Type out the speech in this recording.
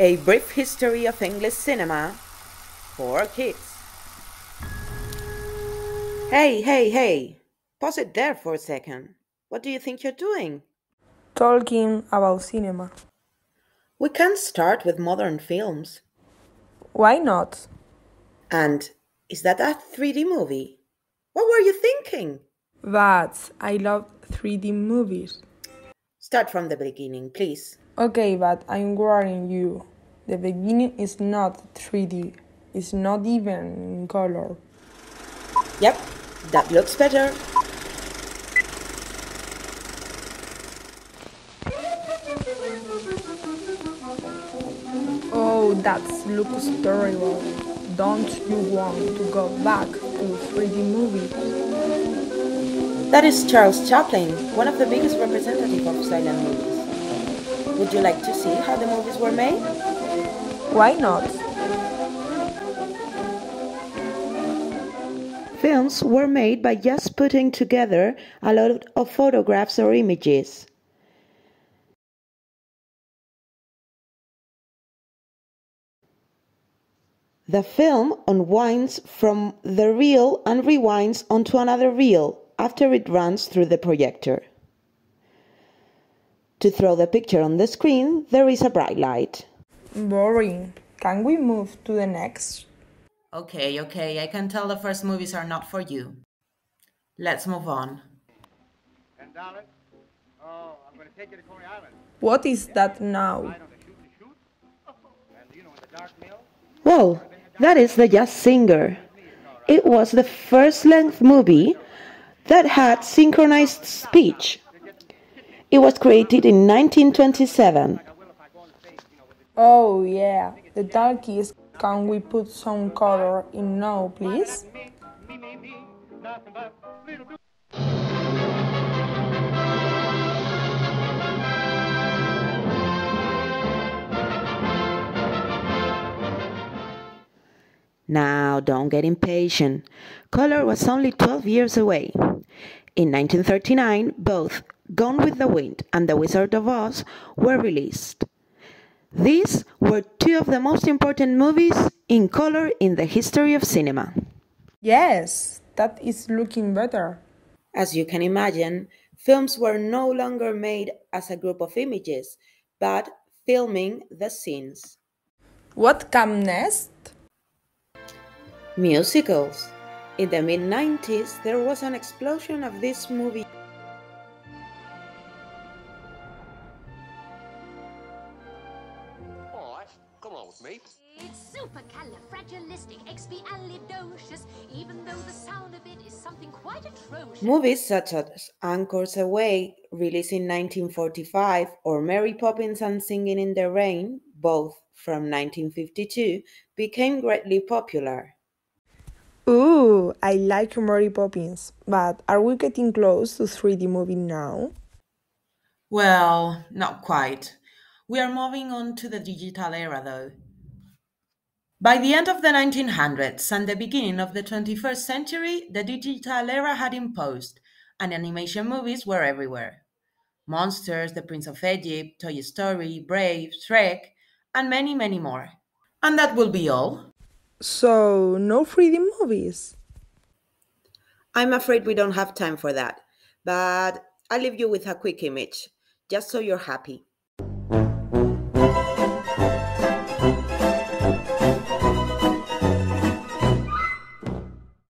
A Brief History of English Cinema for Kids. Hey, hey, hey! Pause it there for a second. What do you think you're doing? Talking about cinema. We can start with modern films. Why not? And is that a 3D movie? What were you thinking? But I love 3D movies. Start from the beginning, please. Okay, but I'm warning you. The beginning is not 3D. It's not even in color. Yep, that looks better. Oh, that looks terrible. Don't you want to go back to 3D movies? That is Charles Chaplin, one of the biggest representatives of silent movies. Would you like to see how the movies were made? Why not? Films were made by just putting together a lot of photographs or images. The film unwinds from the reel and rewinds onto another reel after it runs through the projector. To throw the picture on the screen, there is a bright light. Boring. Can we move to the next? Okay, okay, I can tell the first movies are not for you. Let's move on. Ten dollars? Oh, I'm gonna take you to Coney Island. What is that now? Right on the shoot the chute. And you know in the dark mill? Well, that is The Jazz Singer. It was the first length movie that had synchronized speech. It was created in 1927. Oh, yeah. The darkies. Can we put some color in now, please? Now, don't get impatient. Color was only 12 years away. In 1939, both Gone with the Wind and The Wizard of Oz were released. These were two of the most important movies in color in the history of cinema. Yes, that is looking better. As you can imagine, films were no longer made as a group of images, but filming the scenes. What came next? Musicals. In the mid 90s, there was an explosion of this movie. Alright, with me. It's supercalifragilisticexpialidocious, even though the sound of it is something quite atrocious. Movies such as Anchors Aweigh, released in 1945, or Mary Poppins and Singing in the Rain, both from 1952, became greatly popular. Ooh, I like Mary Poppins, but are we getting close to 3D movie now? Well, not quite. We are moving on to the digital era though. By the end of the 1900s and the beginning of the 21st century, the digital era had imposed, and animation movies were everywhere. Monsters, The Prince of Egypt, Toy Story, Brave, Shrek, and many, many more. And that will be all. So, no 3D movies? I'm afraid we don't have time for that, but I'll leave you with a quick image, just so you're happy.